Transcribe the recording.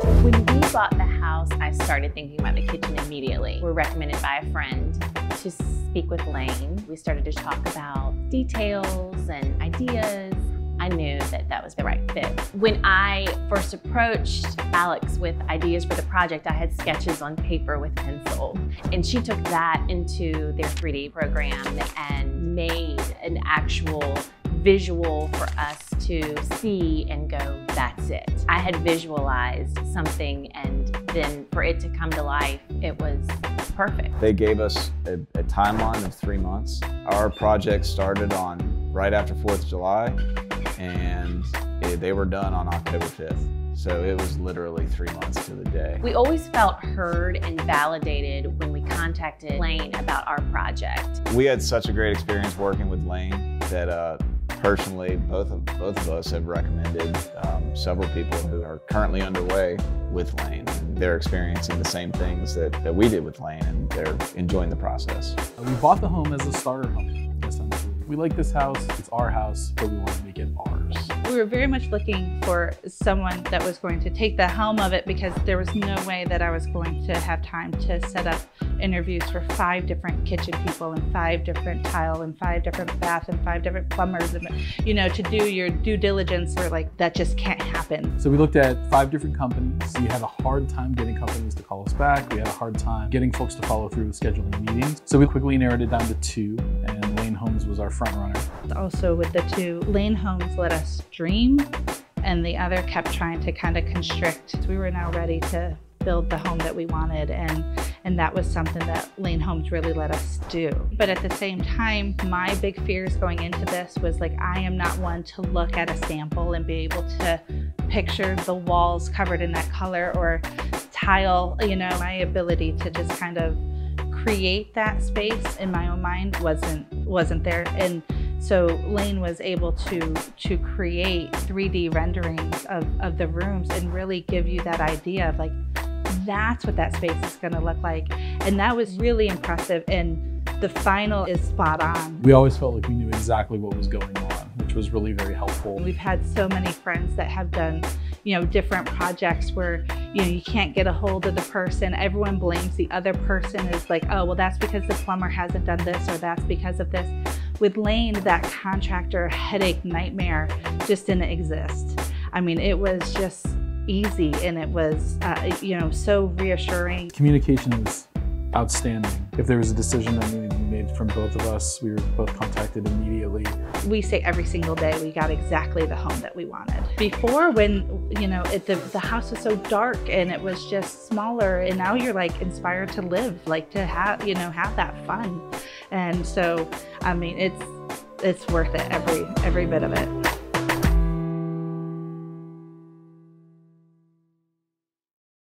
When we bought the house, I started thinking about the kitchen immediately. We're recommended by a friend to speak with Lane. We started to talk about details and ideas. I knew that that was the right fit. When I first approached Alex with ideas for the project, I had sketches on paper with pencil. And she took that into their 3D program and made an actual visual for us to see and go, that's it. I had visualized something and then for it to come to life, it was perfect. They gave us a, a timeline of three months. Our project started on right after 4th of July and it, they were done on October 5th. So it was literally three months to the day. We always felt heard and validated when we contacted Lane about our project. We had such a great experience working with Lane that uh, personally, both of, both of us have recommended um, several people who are currently underway with Lane. They're experiencing the same things that, that we did with Lane and they're enjoying the process. We bought the home as a starter home. We like this house, it's our house, but we want to make it ours. We were very much looking for someone that was going to take the helm of it because there was no way that I was going to have time to set up interviews for five different kitchen people and five different tile and five different bath and five different plumbers and you know to do your due diligence or like that just can't happen. So we looked at five different companies. We had a hard time getting companies to call us back. We had a hard time getting folks to follow through with scheduling meetings. So we quickly narrowed it down to two Homes was our front runner. Also with the two, Lane Homes let us dream and the other kept trying to kind of constrict. We were now ready to build the home that we wanted and and that was something that Lane Homes really let us do. But at the same time, my big fears going into this was like I am not one to look at a sample and be able to picture the walls covered in that color or tile, you know, my ability to just kind of create that space in my own mind wasn't wasn't there and so Lane was able to to create 3D renderings of, of the rooms and really give you that idea of like that's what that space is going to look like. And that was really impressive. And the final is spot on. We always felt like we knew exactly what was going on, which was really very helpful. We've had so many friends that have done, you know, different projects where, you know, you can't get a hold of the person. Everyone blames the other person is like, oh, well, that's because the plumber hasn't done this or that's because of this. With Lane, that contractor headache nightmare just didn't exist. I mean, it was just easy and it was, uh, you know, so reassuring. Communication was outstanding. If there was a decision that needed from both of us, we were both contacted immediately. We say every single day we got exactly the home that we wanted. Before when, you know, it, the, the house was so dark and it was just smaller and now you're like inspired to live, like to have, you know, have that fun. And so, I mean, it's, it's worth it every, every bit of it.